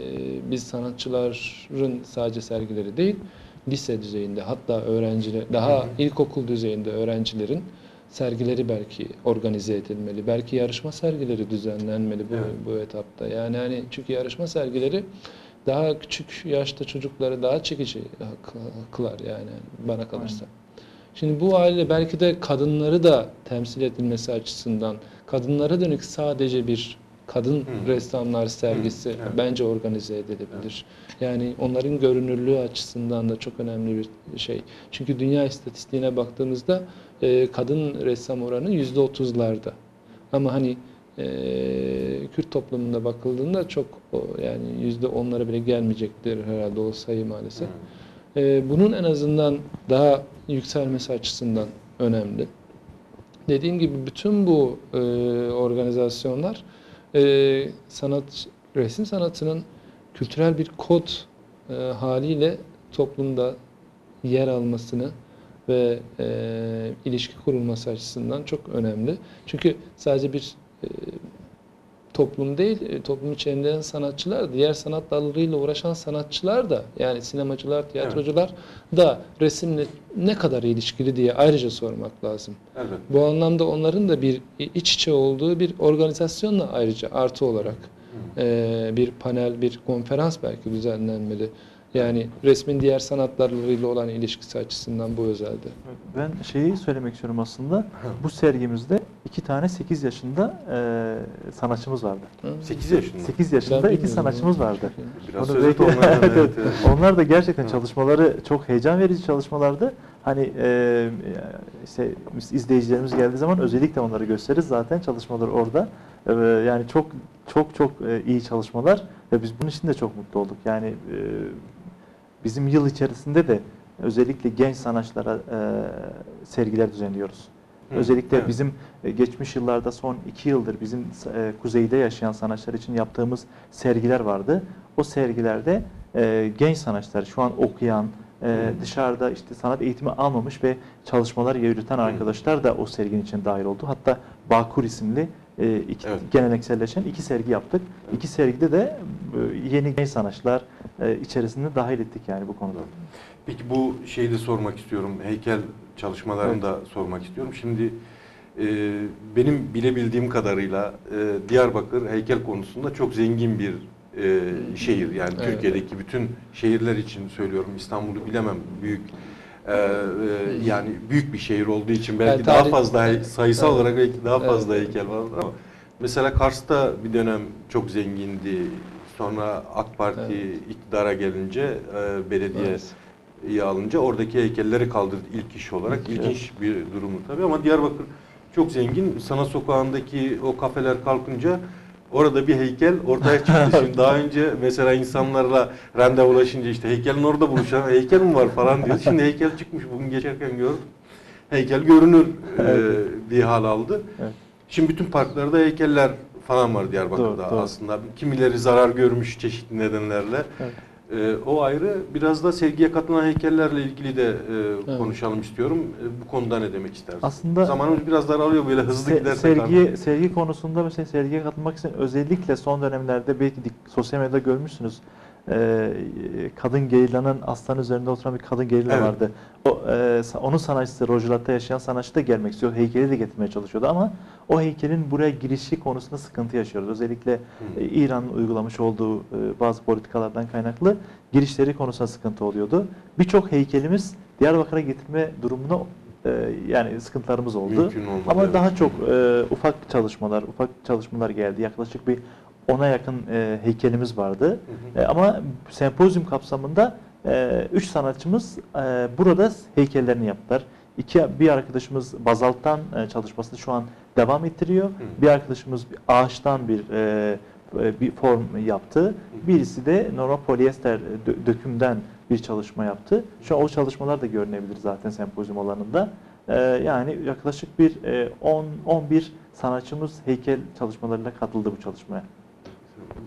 biz sanatçıların sadece sergileri değil, lise düzeyinde hatta öğrenciler, daha Hı hı. ilkokul düzeyinde öğrencilerin sergileri belki organize edilmeli. Belki yarışma sergileri düzenlenmeli bu, Evet. bu etapta. Yani hani çünkü yarışma sergileri daha küçük yaşta çocukları daha çekici kı- kılar yani bana kalırsa. Şimdi bu aile belki de kadınları da temsil edilmesi açısından kadınlara dönük sadece bir kadın Hı. ressamlar sergisi Hı, evet. bence organize edilebilir. Yani onların görünürlüğü açısından da çok önemli bir şey. Çünkü dünya istatistiğine baktığımızda e, kadın ressam oranı yüzde otuzlarda. Ama hani e, Kürt toplumunda bakıldığında çok o, yani yüzde onlara bile gelmeyecektir herhalde o sayı maalesef. Ee, bunun en azından daha yükselmesi açısından önemli. Dediğim gibi bütün bu e, organizasyonlar e, sanat resim sanatının kültürel bir kod e, haliyle toplumda yer almasını ve e, ilişki kurulması açısından çok önemli. Çünkü sadece bir e, toplum değil, e, toplum içerisinde sanatçılar, diğer sanat dallarıyla uğraşan sanatçılar da yani sinemacılar, tiyatrocular da resimle ne kadar ilişkili diye ayrıca sormak lazım. Evet. Bu anlamda onların da bir iç içe olduğu bir organizasyonla ayrıca artı olarak e, bir panel, bir konferans belki düzenlenmeli. Yani resmin diğer sanatlarıyla olan ilişkisi açısından bu özeldi. Ben şeyi söylemek istiyorum aslında. Bu sergimizde iki tane 8 yaşında e, sanatçımız vardı. 8 yaşında. 8 yaşında Ben iki bilmiyorum sanatçımız vardı. Biraz Onu söz et belki-. Evet, evet. Onlar da gerçekten çalışmaları çok heyecan verici çalışmalardı. Hani e, işte izleyicilerimiz geldiği zaman özellikle onları gösteririz zaten çalışmaları orada. E, yani çok çok çok e, iyi çalışmalar ve biz bunun için de çok mutlu olduk. Yani e, bizim yıl içerisinde de özellikle genç sanatçılara e, sergiler düzenliyoruz. Hı, Özellikle evet. bizim e, geçmiş yıllarda son iki yıldır bizim e, kuzeyde yaşayan sanatçılar için yaptığımız sergiler vardı. O sergilerde e, genç sanatçılar şu an okuyan, e, dışarıda işte sanat eğitimi almamış ve çalışmalar yürüten arkadaşlar da o serginin için dahil oldu. Hatta Bakur isimli e, iki, Evet. gelenekselleşen iki sergi yaptık. İki sergide de e, yeni genç sanatçılar e, içerisinde dahil ettik yani bu konuda. Peki bu şeyi de sormak istiyorum. Heykel çalışmalarını da sormak istiyorum. Şimdi e, benim bilebildiğim kadarıyla e, Diyarbakır heykel konusunda çok zengin bir e, şehir. Yani Evet. Türkiye'deki bütün şehirler için söylüyorum. İstanbul'u bilemem. Büyük e, e, yani büyük bir şehir olduğu için belki Yani daha fazla sayısal Evet. olarak belki daha fazla Evet. heykel vardır ama mesela Kars'ta bir dönem çok zengindi. Sonra AK Parti Evet. iktidara gelince e, belediye Evet. iyi alınca oradaki heykelleri kaldırdı ilk iş olarak. Evet. İlginç bir durumu tabii ama Diyarbakır çok zengin. Sanat sokağındaki o kafeler kalkınca orada bir heykel ortaya çıktı. Şimdi daha önce mesela insanlarla randevulaşınca işte heykelin orada buluşan heykel mi var falan diyor. Şimdi heykel çıkmış bugün geçerken gördüm. Heykel görünür e, Evet. bir hal aldı. Evet. Şimdi bütün parklarda heykeller falan var Diyarbakır'da Doğru, doğru. aslında. Kimileri zarar görmüş çeşitli nedenlerle. Evet. Ee, o ayrı. Biraz da sergiye katılan heykellerle ilgili de e, Evet. konuşalım istiyorum. E, bu konuda ne demek istersin? Aslında Zamanımız biraz daralıyor böyle hızlı Se- gidersek. sergi, sergi konusunda mesela sergiye katılmak için özellikle son dönemlerde belki sosyal medyada görmüşsünüz. Ee, kadın gerilanın aslan üzerinde oturan bir kadın gerilla Evet. vardı. O e, onun sanatçısı Rojulat'ta yaşayan sanatçı da gelmek istiyor. Heykeli de getirmeye çalışıyordu ama o heykelin buraya girişi konusunda sıkıntı yaşıyoruz. Özellikle Hı. e, İran'ın uygulamış olduğu e, bazı politikalardan kaynaklı girişleri konusunda sıkıntı oluyordu. Birçok heykelimiz Diyarbakır'a getirme durumuna e, yani sıkıntılarımız oldu. Mümkün olmadı, Ama evet. daha çok e, ufak çalışmalar, ufak çalışmalar geldi. Yaklaşık bir ona yakın e, heykelimiz vardı. Hı hı. E, ama sempozyum kapsamında e, üç sanatçımız e, burada heykellerini yaptılar. İki bir arkadaşımız bazalttan e, çalışmasını şu an devam ettiriyor. Bir arkadaşımız bir ağaçtan bir e, e, bir form yaptı. Birisi de normal polyester dö- dökümden bir çalışma yaptı. Şu an o çalışmalar da görünebilir zaten sempozyum alanında. E, yani yaklaşık bir e, 10 11 sanatçımız heykel çalışmalarıyla katıldı bu çalışmaya.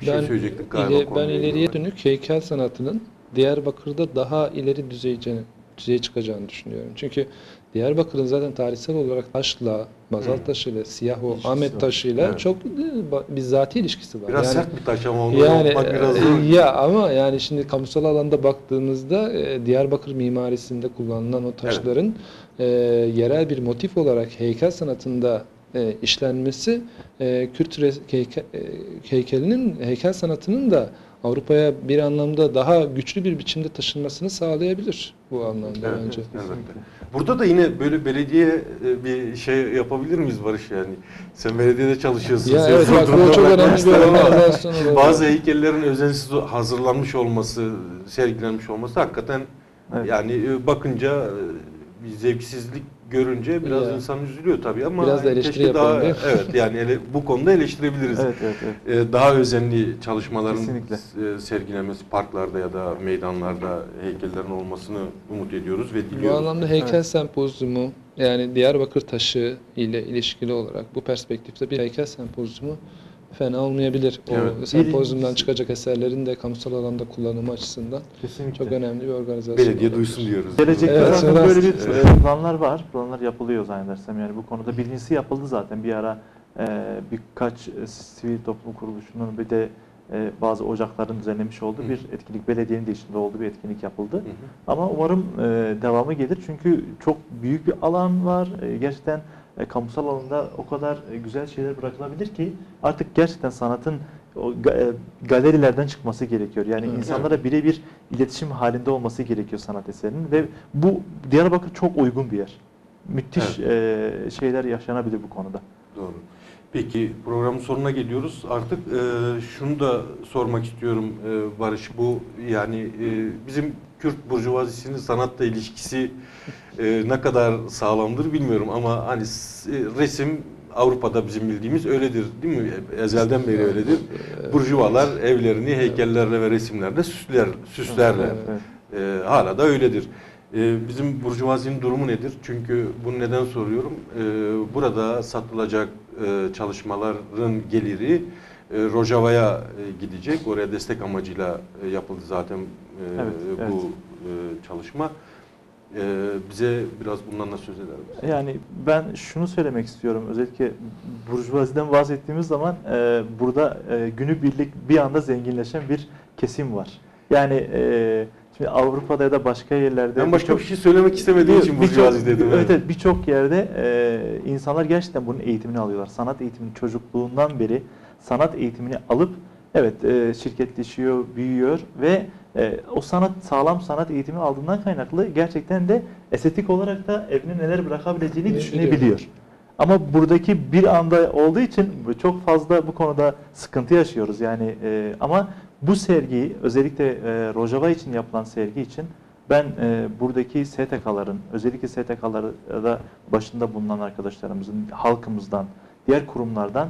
Bir şey söyleyecektik galiba. ile- ben ileriye ilgili. dönük heykel sanatının Diyarbakır'da daha ileri düzeyce, düzeye çıkacağını düşünüyorum. Çünkü Diyarbakır'ın zaten tarihsel olarak taşla, bazalt taşıyla, siyah o Ahmet taşıyla Evet. çok e, bizzati ilişkisi var. Biraz yani, sert bir taş ama onu yani biraz e, zor. ya ama yani şimdi kamusal alanda baktığımızda e, Diyarbakır mimarisinde kullanılan o taşların e, yerel bir motif olarak heykel sanatında e, işlenmesi e, heyke- e, heykelinin heykel sanatının da Avrupa'ya bir anlamda daha güçlü bir biçimde taşınmasını sağlayabilir bu anlamda Evet, bence. elbette. Burada da yine böyle belediye e, bir şey yapabilir miyiz Barış yani? Sen belediyede çalışıyorsun. Ya evet bak bu çok önemli bir organizasyon. Bazı heykellerin özensiz hazırlanmış olması, sergilenmiş olması hakikaten Evet. yani e, bakınca bir zevksizlik görünce biraz Ya. insan üzülüyor tabii ama Biraz da eleştiri keşke daha değil mi? evet yani ele- bu konuda eleştirebiliriz. Evet, evet, evet. E, Daha özenli çalışmaların Kesinlikle. e, sergilenmesi parklarda ya da meydanlarda heykellerin olmasını umut ediyoruz ve Bu diliyoruz. anlamda heykel sempozyumu yani Diyarbakır taşı ile ilişkili olarak bu perspektifte bir heykel sempozyumu fena olmayabilir. O Evet. sempozyumdan çıkacak eserlerin de kamusal alanda kullanımı açısından Kesinlikle. çok önemli bir organizasyon. Belediye olabilir. duysun diyoruz. Gelecekte Evet, zaten sonra- böyle bir Evet. e, planlar var. Planlar yapılıyor zannedersem yani bu konuda. Birincisi yapıldı zaten bir ara e, birkaç e, sivil toplum kuruluşunun bir de e, bazı ocakların düzenlemiş olduğu Hı. bir etkinlik, belediyenin de içinde olduğu bir etkinlik yapıldı. Hı hı. Ama umarım e, devamı gelir çünkü çok büyük bir alan var. E, gerçekten e, kamusal alanda o kadar e, güzel şeyler bırakılabilir ki artık gerçekten sanatın o e, galerilerden çıkması gerekiyor. Yani Evet. insanlara birebir iletişim halinde olması gerekiyor sanat eserinin ve bu Diyarbakır çok uygun bir yer. Müthiş e, şeyler yaşanabilir bu konuda. Doğru. Peki programın sonuna geliyoruz. Artık e, şunu da sormak istiyorum e, Barış. Bu yani e, bizim Kürt burjuvazisinin sanatla ilişkisi e, ne kadar sağlamdır bilmiyorum ama hani e, resim Avrupa'da bizim bildiğimiz öyledir değil mi? Ezelden beri öyledir. Burjuvalar evlerini heykellerle ve resimlerle süsler, süslerler. Ee, hala da öyledir. Ee, bizim burjuvazinin durumu nedir? Çünkü bunu neden soruyorum? Ee, burada satılacak e, çalışmaların geliri e, Rojava'ya e, gidecek. Oraya destek amacıyla e, yapıldı zaten e, Evet, bu evet. e, çalışma. E, bize biraz bundan da söz eder misin? Yani ben şunu söylemek istiyorum. Özellikle burjuvaziden bahsettiğimiz zaman e, burada e, günübirlik bir anda zenginleşen bir kesim var. Yani e, şimdi Avrupa'da ya da başka yerlerde Ben başka birçok- bir şey söylemek istemediğim için burjuvazi dedim. Evet, evet. birçok yerde e, insanlar gerçekten bunun eğitimini alıyorlar. Sanat eğitimini çocukluğundan beri sanat eğitimini alıp evet e, şirketleşiyor, büyüyor ve e, o sanat sağlam sanat eğitimi aldığından kaynaklı gerçekten de estetik olarak da evine neler bırakabileceğini Ne düşünebiliyor. Ama buradaki bir anda olduğu için çok fazla bu konuda sıkıntı yaşıyoruz. Yani e, ama bu sergiyi özellikle e, Rojava için yapılan sergi için Ben e, buradaki STK'ların, özellikle STK'larda başında bulunan arkadaşlarımızın, halkımızdan, diğer kurumlardan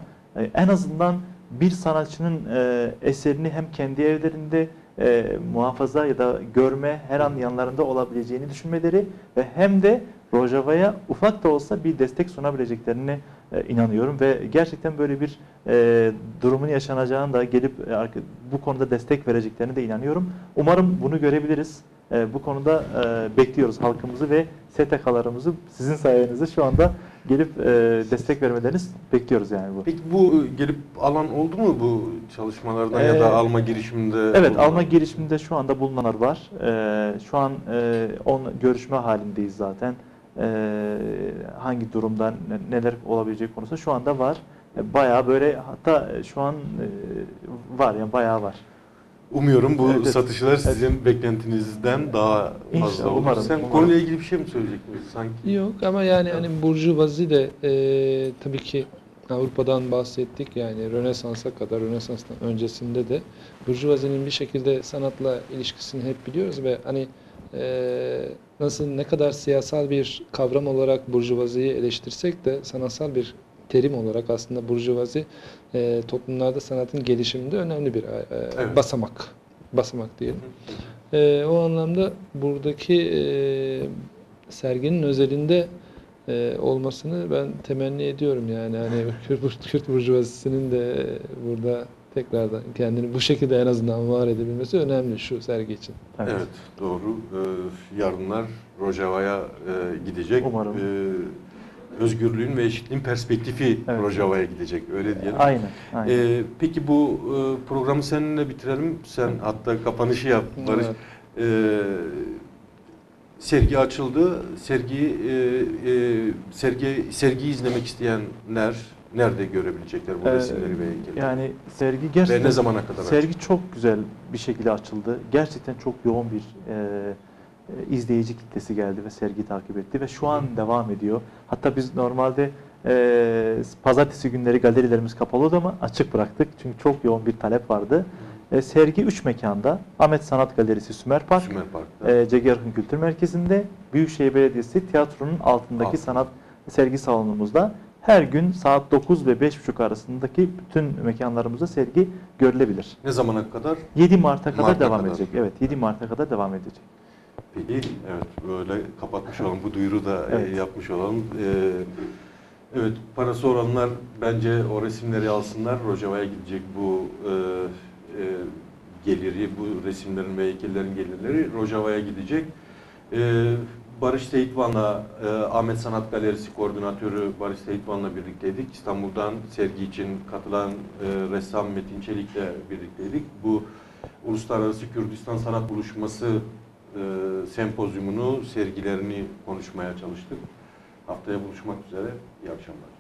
en azından bir sanatçının e, eserini hem kendi evlerinde e, muhafaza ya da görme her an yanlarında olabileceğini düşünmeleri ve hem de Rojava'ya ufak da olsa bir destek sunabileceklerine e, inanıyorum ve gerçekten böyle bir e, durumun yaşanacağını da gelip e, bu konuda destek vereceklerine de inanıyorum. Umarım bunu görebiliriz. E, bu konuda e, bekliyoruz halkımızı ve STK'larımızı sizin sayenizde şu anda gelip e, destek vermeleriniz bekliyoruz yani bu. Peki bu e, gelip alan oldu mu bu çalışmalardan ya Ee, da alma girişiminde? Evet, bulunan? alma girişiminde şu anda bulunanlar var. Ee, şu an e, on görüşme halindeyiz zaten. Ee, hangi durumda ne- neler olabileceği konusunda şu anda var. E, Bayağı böyle hatta e, şu an e, var yani bayağı var. Umuyorum bu Evet, evet. satışlar sizin beklentinizden daha fazla İnşallah, olur. umarım, Sen umarım. konuyla ilgili bir şey mi söyleyecek misin sanki? Yok ama yani hani burjuvazi de e, tabii ki Avrupa'dan bahsettik yani Rönesans'a kadar, Rönesans'tan öncesinde de burjuvazinin bir şekilde sanatla ilişkisini hep biliyoruz ve hani e, nasıl ne kadar siyasal bir kavram olarak burjuvaziyi eleştirsek de sanatsal bir terim olarak aslında burjuvazi e, toplumlarda sanatın gelişiminde önemli bir e, Evet. basamak basamak diyelim. Ee, o anlamda buradaki e, serginin özelinde e, olmasını ben temenni ediyorum yani hani Kürt, Kürt burjuvazisinin de burada tekrardan kendini bu şekilde en azından var edebilmesi önemli şu sergi için. Evet. Evet, doğru. Ee, yarınlar Rojava'ya e, gidecek. Umarım. Ee, özgürlüğün ve eşitliğin perspektifi Evet. Rojava'ya gidecek, öyle diyelim. Aynen. aynen. Ee, peki bu e, programı seninle bitirelim. Sen hatta kapanışı yap Barış. Evet. Ee, sergi açıldı. Sergi e, e, sergi sergiyi izlemek isteyenler nerede görebilecekler bu Ee, resimleri ve heykelleri? Yani sergi gerçekten ve ne zamana kadar? Sergi çok güzel bir şekilde açıldı. Gerçekten çok yoğun bir e, e, izleyici kitlesi geldi ve sergi takip etti ve şu an devam ediyor. Hatta biz normalde e, pazartesi günleri galerilerimiz kapalıydı ama açık bıraktık. Çünkü çok yoğun bir talep vardı. E, sergi 3 mekanda. Ahmet Sanat Galerisi Sümer Park, Sümer Park'ta. e, Cegerhun Kültür Merkezi'nde, Büyükşehir Belediyesi tiyatronun altındaki Altında. sanat sergi salonumuzda her gün saat 9 ve 5.30 arasındaki bütün mekanlarımızda sergi görülebilir. ne zamana kadar? 7 Mart'a kadar Mart'a devam kadar. edecek. Evet, 7 Mart'a kadar devam edecek. Peki, evet böyle kapatmış olalım. Bu duyuru da e, Evet. yapmış olalım. Ee, evet, parası olanlar bence o resimleri alsınlar. Rojava'ya gidecek bu e, e, geliri, bu resimlerin ve heykellerin gelirleri Rojava'ya gidecek. Ee, Barış Seyitvan'la, e, Ahmet Sanat Galerisi koordinatörü Barış Seyitvan'la birlikteydik. İstanbul'dan sergi için katılan e, ressam Metin Çelik'le birlikteydik. Bu Uluslararası Kürdistan Sanat Buluşması e, sempozyumunu, sergilerini konuşmaya çalıştık. Haftaya buluşmak üzere. İyi akşamlar.